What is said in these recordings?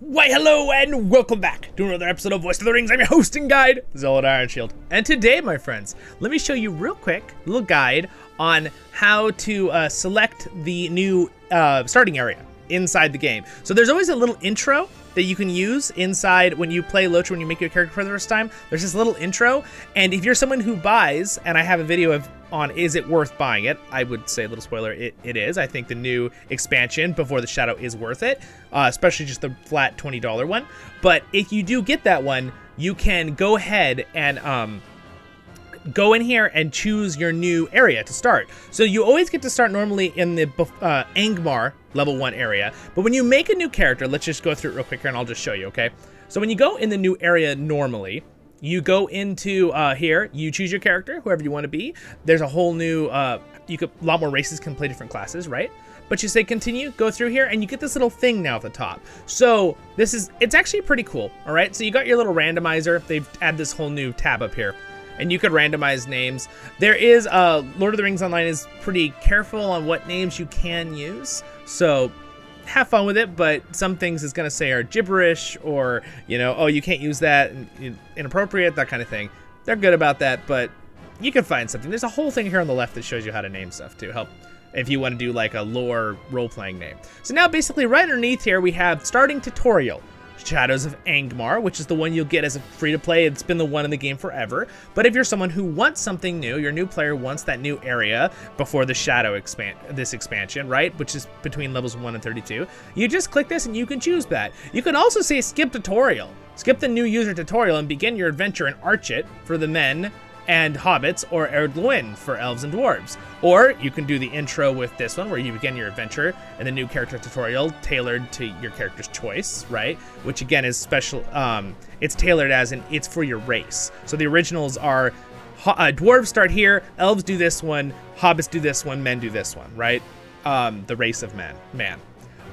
Why, hello and welcome back to another episode of Voice of the Rings. I'm your hosting guide, Zollin Ironshield. And today, my friends, let me show you real quick a little guide on how to uh, select the new uh, starting area inside the game. So there's always a little intro that you can use inside when you play Lotro when you make your character for the first time. There's this little intro, and if you're someone who buys, and I have a video of on is it worth buying it, I would say, little spoiler, it, it is. I think the new expansion Before the Shadow is worth it, uh, especially just the flat $20 one. But if you do get that one, you can go ahead and um, go in here and choose your new area to start. So you always get to start normally in the uh, Angmar level 1 area, but when you make a new character, let's just go through it real quick here and I'll just show you, okay? So when you go in the new area normally, you go into uh, here, you choose your character, whoever you want to be. There's a whole new, uh, you could, a lot more races can play different classes, right? But you say continue, go through here, and you get this little thing now at the top. So this is, it's actually pretty cool, all right? So you got your little randomizer. They've added this whole new tab up here and you could randomize names. There is, uh, Lord of the Rings Online is pretty careful on what names you can use, so have fun with it, but some things it's going to say are gibberish or, you know, oh, you can't use that, inappropriate, that kind of thing. They're good about that, but you can find something. There's a whole thing here on the left that shows you how to name stuff to help if you want to do like a lore role-playing name. So now basically right underneath here we have starting tutorial. Shadows of Angmar, which is the one you'll get as a free-to-play. It's been the one in the game forever. But if you're someone who wants something new, your new player wants that new area before the Shadow expand this expansion, right? Which is between levels 1 and 32. You just click this and you can choose that. You can also say skip tutorial. Skip the new user tutorial and begin your adventure in Archet for the men and hobbits or Ered Luin for elves and dwarves. Or you can do the intro with this one where you begin your adventure and the new character tutorial tailored to your character's choice, right? Which again is special, um, it's tailored as in it's for your race. So the originals are uh, dwarves start here, elves do this one, hobbits do this one, men do this one, right? Um, the race of man, man.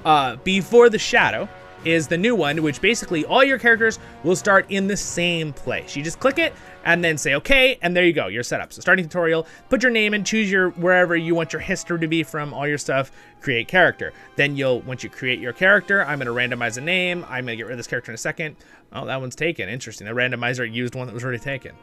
Uh, before the shadow, is the new one, which basically all your characters will start in the same place. You just click it and then say okay, and there you go, you're set up. So starting tutorial, put your name and choose your wherever you want your history to be from, all your stuff, create character. Then you'll, once you create your character, I'm gonna randomize a name, I'm gonna get rid of this character in a second. Oh, that one's taken, interesting. The randomizer used one that was already taken.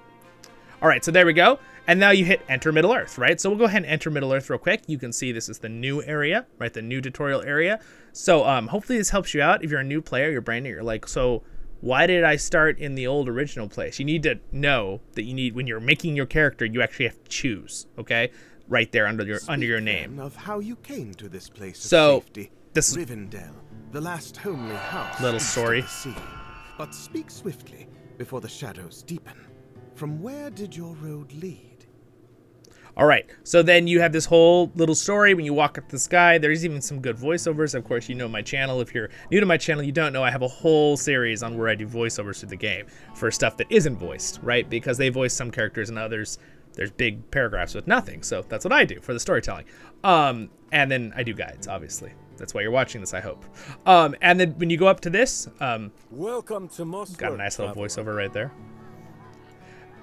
All right, so there we go. And now you hit enter Middle Earth, right? So we'll go ahead and enter Middle Earth real quick. You can see this is the new area, right? The new tutorial area. So um, hopefully this helps you out. If you're a new player, you're brand new, you're like, so why did I start in the old original place? You need to know that you need, when you're making your character, you actually have to choose, okay? Right there under your Speak under your name. Of how you came to this place so, safety. this Rivendell, the last homely house. Little story. sea. But speak swiftly before the shadows deepen. From where did your road lead? All right, so then you have this whole little story when you walk up to the sky. There's even some good voiceovers. Of course, you know my channel. If you're new to my channel, you don't know I have a whole series on where I do voiceovers through the game for stuff that isn't voiced, right? Because they voice some characters and others. There's big paragraphs with nothing, so that's what I do for the storytelling. Um, and then I do guides, obviously. That's why you're watching this, I hope. Um, and then when you go up to this, um, Welcome to Moss. got a nice little voiceover right there.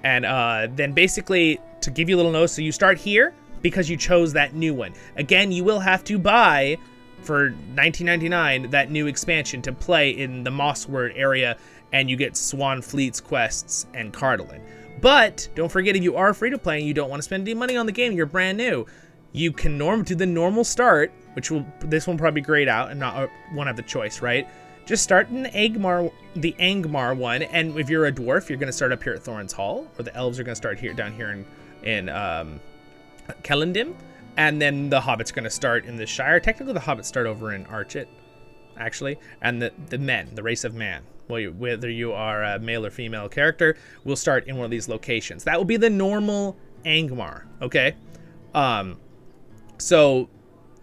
And uh, then basically, to give you a little notice, so you start here because you chose that new one. Again, you will have to buy for 19.99 that new expansion to play in the Mossward area, and you get Swanfleet's quests and Cardolan. But don't forget, if you are free to play and you don't want to spend any money on the game, you're brand new. You can norm do the normal start, which will this one probably grayed out and not uh, won't have the choice, right? Just start in the Angmar, the Angmar one, and if you're a dwarf, you're gonna start up here at Thorin's Hall, or the elves are gonna start here down here in in um, Celondim, and then the hobbits are gonna start in the Shire. Technically, the hobbits start over in Archet, actually, and the the men, the race of man. Well, you, whether you are a male or female character, will start in one of these locations. That will be the normal Angmar, okay? Um, so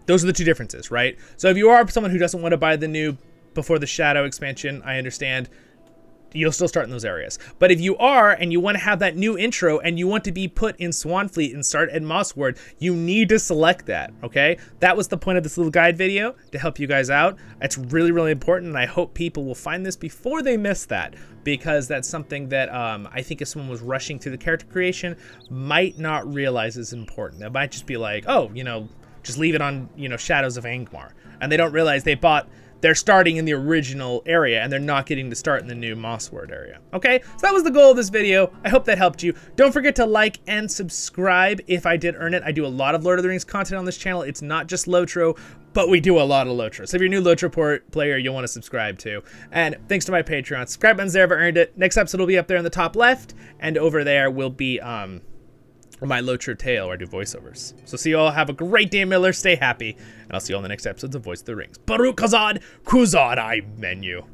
those are the two differences, right? So if you are someone who doesn't want to buy the new before the Shadow expansion, I understand you'll still start in those areas. But if you are and you want to have that new intro and you want to be put in Swanfleet and start at Mossward, you need to select that, okay? That was the point of this little guide video to help you guys out. It's really, really important and I hope people will find this before they miss that because that's something that um, I think if someone was rushing through the character creation might not realize is important. They might just be like, oh, you know, just leave it on, you know, Shadows of Angmar. And they don't realize they bought they're starting in the original area and they're not getting to start in the new Mossward area. Okay, so that was the goal of this video. I hope that helped you. Don't forget to like and subscribe if I did earn it. I do a lot of Lord of the Rings content on this channel. It's not just Lotro, but we do a lot of Lotro. So if you're a new Lotro player, you'll want to subscribe too. And thanks to my Patreon. Subscribe button's there if I earned it. Next episode will be up there in the top left, and over there will be um my Lotro tale where I do voiceovers. So see you all. Have a great day, Miller. Stay happy. And I'll see you all in the next episodes of Voice of the Rings. Baruch Kazad Kuzad I menu.